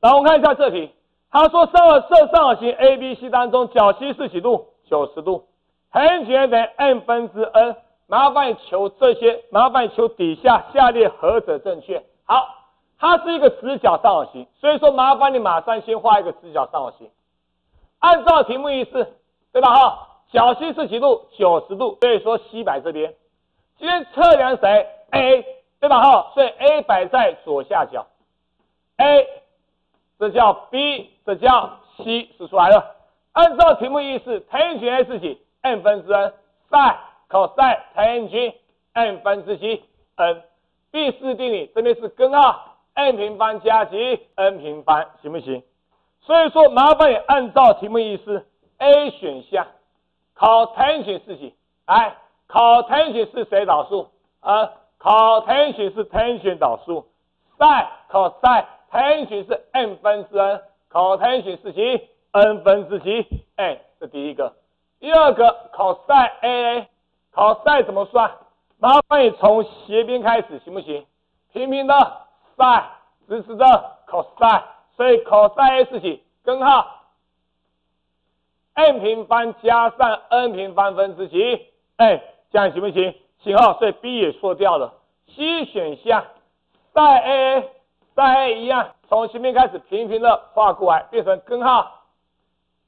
来，我们看一下这题，他说三角色三角形 A、B、C 当中，角西是几度？九十度，横径等于 m 分之 n。麻烦求这些，麻烦求底下下列何者正确？好，它是一个直角三角形，所以说麻烦你马上先画一个直角三角形。按照题目意思，对吧？哈，角西是几度？九十度，所以说 C 摆这边。今天测量谁？A，对吧？哈，所以 A 摆在左下角，A，这叫 B，这叫 C，是出来了。按照题目意思，，tan 群 A 是几 n 分之 n，sin cos tan m 分之几 n。第四定理这边是根号，n 平方加几 n 平方，行不行？所以说麻烦你按照题目意思，A 选项，cos tan 是几？来，cos tan 是谁导数？啊，cos tan 是 tan 导数，sin cos tan 是 m 分之 n，cos tan 是几？n 分之几？哎，这第一个。第二个，cos A，cos 怎么算？麻烦你从斜边开始，行不行？平平的 sin，直直的 cos，所以 cos A 是几？根号 n 平方加上 n 平方分之几？哎，这样行不行？行号，所以 B 也错掉了。C 选项 sin a A 一样，从前面开始平平的画过来，变成根号。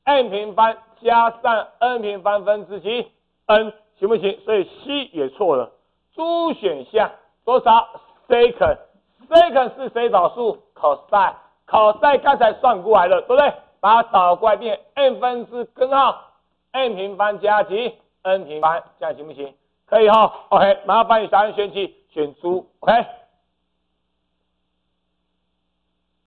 n 平方加上 n 平方分之几 n 行不行？所以 C 也错了。D 选项多少？second，second 是谁导数？cos，cos 刚才算过来了，对不对？把它倒过来变 n 分之根号 n 平方加几 n 平方，这样行不行？可以哈。OK，麻烦你答案选题选出。OK。